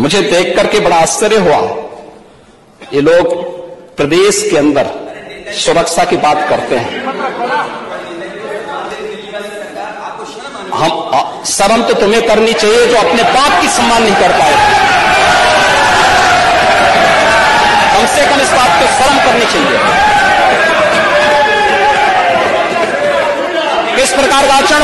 मुझे देख करके बड़ा आश्चर्य हुआ। ये लोग प्रदेश के अंदर सुरक्षा की बात करते हैं। हम शर्म तो तुम्हें करनी चाहिए जो अपने बाप की सम्मान नहीं कर पाए। कम से कम इस बात को शर्म करनी चाहिए। किस प्रकार का आचरण